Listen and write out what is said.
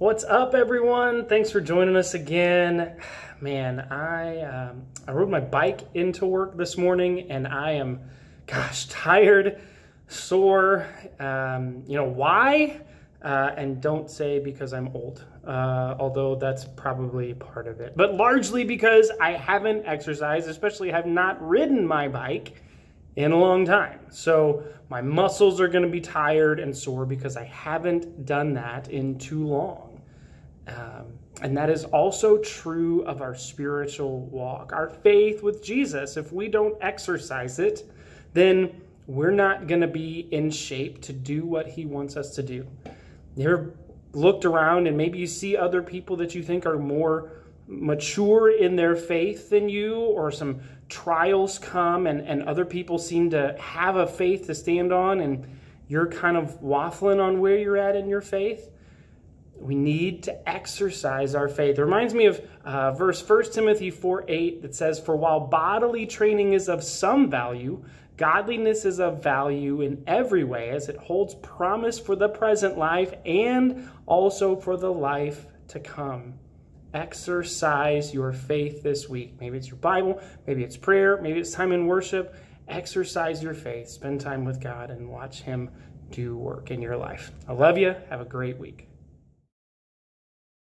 What's up, everyone? Thanks for joining us again. Man, I um, I rode my bike into work this morning, and I am, gosh, tired, sore. Um, you know why? Uh, and don't say because I'm old, uh, although that's probably part of it. But largely because I haven't exercised, especially have not ridden my bike in a long time. So my muscles are going to be tired and sore because I haven't done that in too long. Um, and that is also true of our spiritual walk, our faith with Jesus. If we don't exercise it, then we're not going to be in shape to do what he wants us to do. You ever looked around and maybe you see other people that you think are more mature in their faith than you, or some trials come and, and other people seem to have a faith to stand on, and you're kind of waffling on where you're at in your faith? We need to exercise our faith. It reminds me of uh, verse 1 Timothy 4 8 that says, For while bodily training is of some value, godliness is of value in every way, as it holds promise for the present life and also for the life to come. Exercise your faith this week. Maybe it's your Bible, maybe it's prayer, maybe it's time in worship. Exercise your faith. Spend time with God and watch Him do work in your life. I love you. Have a great week.